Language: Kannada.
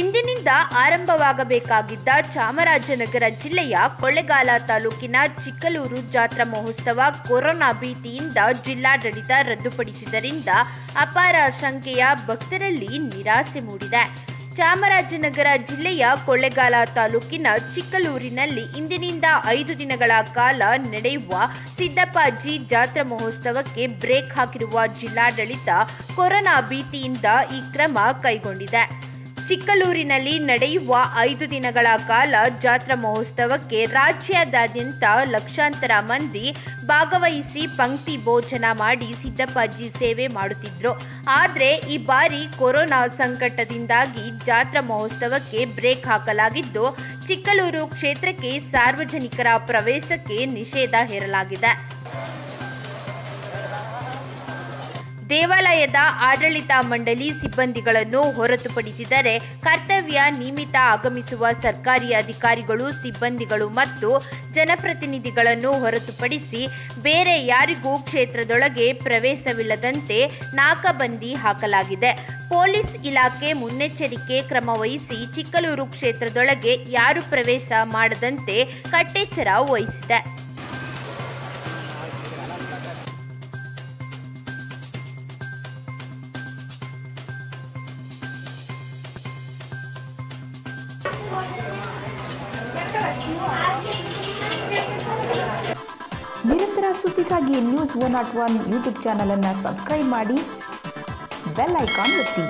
ಇಂದಿನಿಂದ ಆರಂಭವಾಗಬೇಕಾಗಿದ್ದ ಚಾಮರಾಜನಗರ ಜಿಲ್ಲೆಯ ಕೊಳ್ಳೆಗಾಲ ತಾಲೂಕಿನ ಚಿಕ್ಕಲೂರು ಜಾತ್ರಾ ಮಹೋತ್ಸವ ಕೊರೋನಾ ಭೀತಿಯಿಂದ ಜಿಲ್ಲಾಡಳಿತ ರದ್ದುಪಡಿಸಿದ್ದರಿಂದ ಅಪಾರ ಸಂಖ್ಯೆಯ ಭಕ್ತರಲ್ಲಿ ನಿರಾಸೆ ಮೂಡಿದೆ. ಚಾಮರಾಜನಗರ ಜಿಲ್ಲೆಯ ಕೊಳ್ಳೆಗಾಲ ತಾಲೂಕಿನ ಚಿಕ್ಕಲೂರಿನಲ್ಲಿ ಇಂದಿನಿಂದ ಐದು ದಿನಗಳ ಕಾಲ ನಡೆಯುವ ಸಿದ್ದಪ್ಪಾಜಿ ಜಾತ್ರಾ ಮಹೋತ್ಸವಕ್ಕೆ ಬ್ರೇಕ್ ಹಾಕಿರುವ ಜಿಲ್ಲಾಡಳಿತ ಕೊರೋನಾ ಭೀತಿಯಿಂದ ಈ ಕ್ರಮ ಕೈಗೊಂಡಿದೆ. ಚಿಕ್ಕಲೂರಿನಲ್ಲಿ ನಡೆಯುವ ಐದು ದಿನಗಳ ಕಾಲ ಜಾತ್ರಾ ಮಹೋತ್ಸವಕ್ಕೆ ರಾಜ್ಯಾದ್ಯಂತ ಲಕ್ಷಾಂತರ ಮಂದಿ ಭಾಗವಹಿಸಿ ಪಂಕ್ತಿ ಭೋಜನ ಮಾಡಿ ಸಿದ್ದಪ್ಪಾಜಿ ಸೇವೆ ಮಾಡುತ್ತಿದ್ರು. ಆದರೆ ಈ ಬಾರಿ ಕೊರೋನಾ ಸಂಕಟದಿಂದಾಗಿ ಜಾತ್ರಾ ಮಹೋತ್ಸವಕ್ಕೆ ಬ್ರೇಕ್ ಹಾಕಲಾಗಿದ್ದು, ಚಿಕ್ಕಲೂರು ಕ್ಷೇತ್ರಕ್ಕೆ ಸಾರ್ವಜನಿಕರ ಪ್ರವೇಶಕ್ಕೆ ನಿಷೇಧ ಹೇರಲಾಗಿದೆ. ದೇವಾಲಯದ ಆಡಳಿತ ಮಂಡಳಿ ಸಿಬ್ಬಂದಿಗಳನ್ನು ಹೊರತುಪಡಿಸಿದರೆ ಕರ್ತವ್ಯ ನಿಮಿತ್ತ ಆಗಮಿಸುವ ಸರ್ಕಾರಿ ಅಧಿಕಾರಿಗಳು, ಸಿಬ್ಬಂದಿಗಳು ಮತ್ತು ಜನಪ್ರತಿನಿಧಿಗಳನ್ನು ಹೊರತುಪಡಿಸಿ ಬೇರೆ ಯಾರಿಗೂ ಕ್ಷೇತ್ರದೊಳಗೆ ಪ್ರವೇಶವಿಲ್ಲದಂತೆ ನಾಕಬಂದಿ ಹಾಕಲಾಗಿದೆ. ಪೊಲೀಸ್ ಇಲಾಖೆ ಮುನ್ನೆಚ್ಚರಿಕೆ ಕ್ರಮ ವಹಿಸಿ ಚಿಕ್ಕಲೂರು ಕ್ಷೇತ್ರದೊಳಗೆ ಯಾರು ಪ್ರವೇಶ ಮಾಡದಂತೆ ಕಟ್ಟೆಚ್ಚರ ವಹಿಸಿದೆ. ನಿರಂತರ ಸುದ್ದಿಗಾಗಿ news one naught one YouTube ಚಾನಲನ್ನು ಸಬ್ಸ್ಕ್ರೈಬ್ ಮಾಡಿ ಬೆಲ್ ಐಕಾನ್ ಒತ್ತಿ.